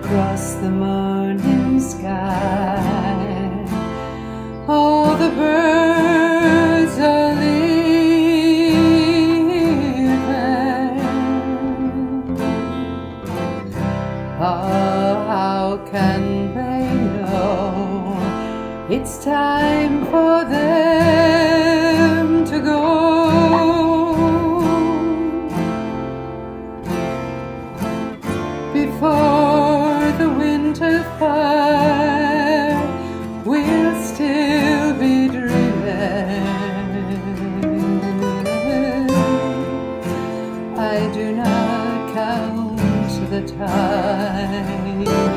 across the morning sky. All the birds are leaving. Oh, how can they know it's time for count the time.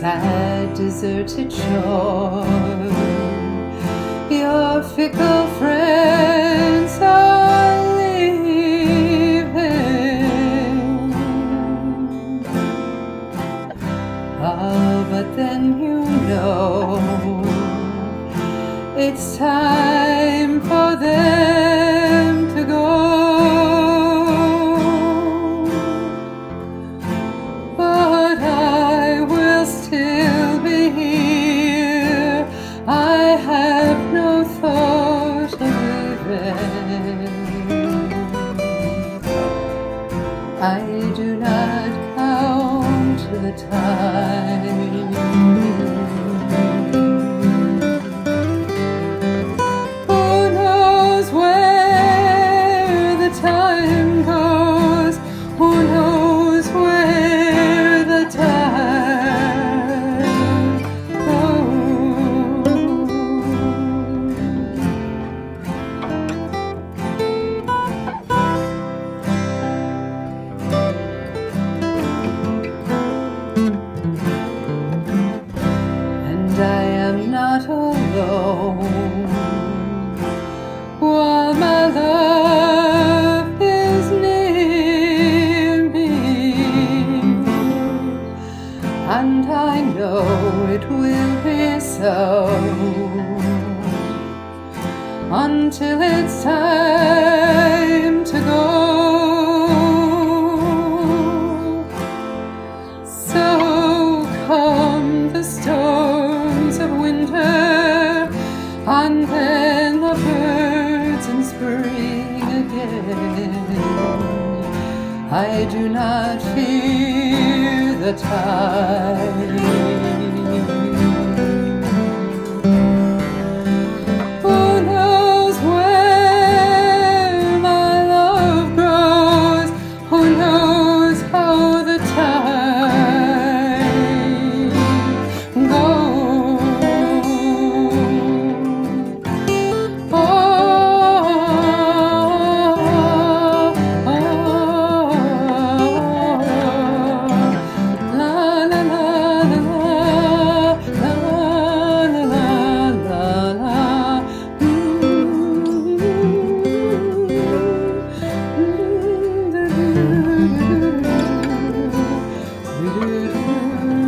Sad, deserted shore. Your fickle friends are leaving. Oh, but then you know it's time for them the time. While my love is near me, and I know it will be so until it's time to go. I do not fear the tide. you.